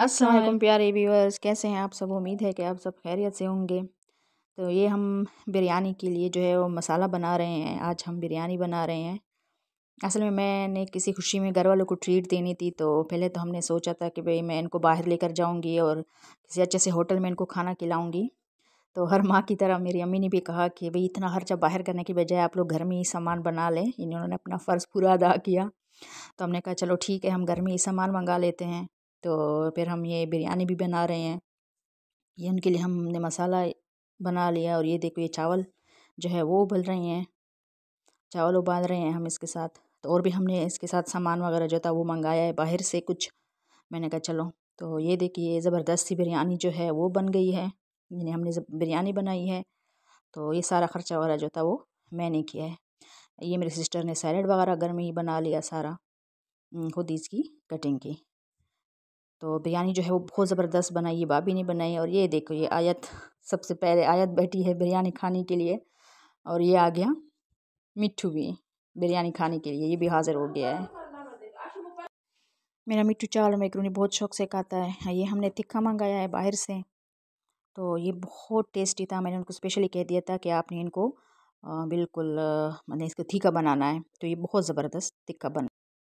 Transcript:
अस्सलाम प्यारे व्यूअर्स कैसे हैं आप सब? उम्मीद है कि आप सब खैरियत से होंगे। तो ये हम बिरयानी के लिए जो है वो मसाला बना रहे हैं। आज हम बिरयानी बना रहे हैं। असल में मैंने किसी खुशी में घर वालों को ट्रीट देनी थी तो पहले तो हमने सोचा था कि भाई मैं इनको बाहर लेकर जाऊँगी और किसी अच्छे से होटल में इनको खाना खिलाऊँगी। तो हर माँ की तरह मेरी अम्मी ने भी कहा कि भाई इतना खर्चा बाहर करने की बजाय आप लोग घर में ही सामान बना लें। इन्होंने अपना फ़र्ज़ पूरा अदा किया। तो हमने कहा चलो ठीक है हम घर में ही सामान मंगा लेते हैं। तो फिर हम ये बिरयानी भी बना रहे हैं। ये उनके लिए हमने मसाला बना लिया और ये देखो ये चावल जो है वो उबल रहे हैं। चावल उबाल रहे हैं हम इसके साथ। तो और भी हमने इसके साथ सामान वगैरह जो था वो मंगाया है बाहर से कुछ। मैंने कहा चलो तो ये देखिए ज़बरदस्त सी बिरयानी जो है वो बन गई है। यानी हमने बिरयानी बनाई है तो ये सारा ख़र्चा वगैरह जो था वो मैंने किया है। ये मेरी सिस्टर ने सैलड वगैरह घर में ही बना लिया सारा खुद इसकी कटिंग की। तो बिरयानी जो है वो बहुत ज़बरदस्त बनाई ये भाभी ने बनाई और ये देखो ये आयत, सबसे पहले आयत बैठी है बिरयानी खाने के लिए और ये आ गया मिट्ठू भी बिरयानी खाने के लिए, ये भी हाज़िर हो गया है। मेरा मिट्टू चावल मैकरूनी बहुत शौक से खाता है ये हमने तिक्का मंगाया है बाहर से। तो ये बहुत टेस्टी था, मैंने उनको स्पेशली कह दिया था कि आपने इनको बिल्कुल मैंने इसको तीखा बनाना है तो ये बहुत ज़बरदस्त तिक्का बन